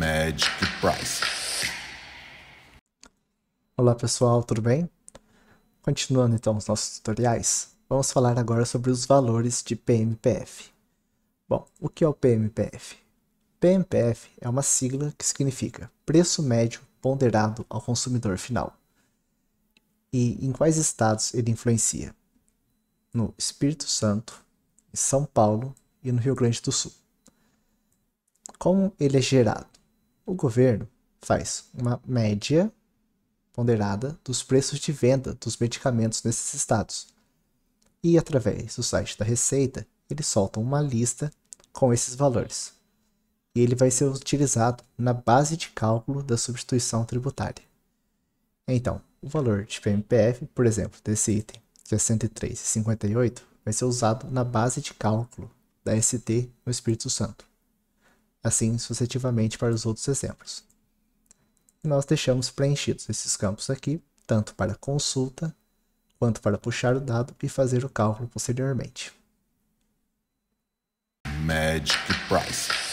Magic Price. Olá pessoal, tudo bem? Continuando então os nossos tutoriais, vamos falar agora sobre os valores de PMPF. Bom, o que é o PMPF? PMPF é uma sigla que significa Preço Médio Ponderado ao Consumidor Final. E em quais estados ele influencia? No Espírito Santo, em São Paulo e no Rio Grande do Sul. Como ele é gerado? O governo faz uma média ponderada dos preços de venda dos medicamentos nesses estados. E através do site da Receita, eles soltam uma lista com esses valores. E ele vai ser utilizado na base de cálculo da substituição tributária. Então, o valor de PMPF, por exemplo, desse item, que é 103,58, vai ser usado na base de cálculo da ST no Espírito Santo. Assim sucessivamente para os outros exemplos. nós deixamos preenchidos esses campos aqui, tanto para consulta, quanto para puxar o dado e fazer o cálculo posteriormente. Magic Price.